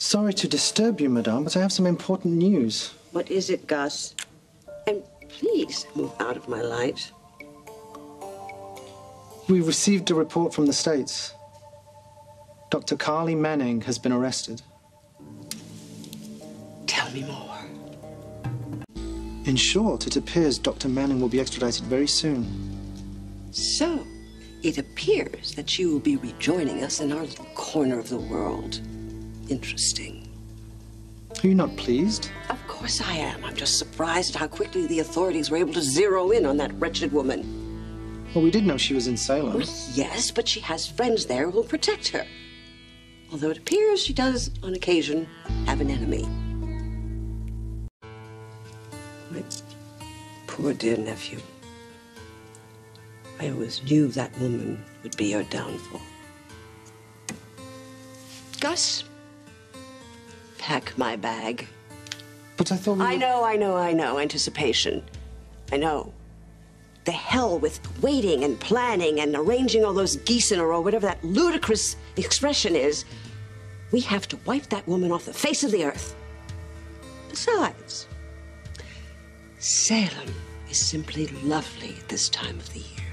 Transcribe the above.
Sorry to disturb you, madame, but I have some important news. What is it, Gus? And please move out of my light. We received a report from the States. Dr. Carly Manning has been arrested. Tell me more. In short, it appears Dr. Manning will be extradited very soon. So, it appears that she will be rejoining us in our little corner of the world. Interesting. Are you not pleased? Of course I am. I'm just surprised at how quickly the authorities were able to zero in on that wretched woman. Well, we did know she was in Salem. Yes, but she has friends there who will protect her. Although it appears she does, on occasion, have an enemy. My poor dear nephew. I always knew that woman would be your downfall. Gus, pack my bag. But I thought we I know, I know, I know. Anticipation. I know. The hell with waiting and planning and arranging all those geese in a row, whatever that ludicrous expression is. We have to wipe that woman off the face of the earth. Besides, Salem is simply lovely at this time of the year.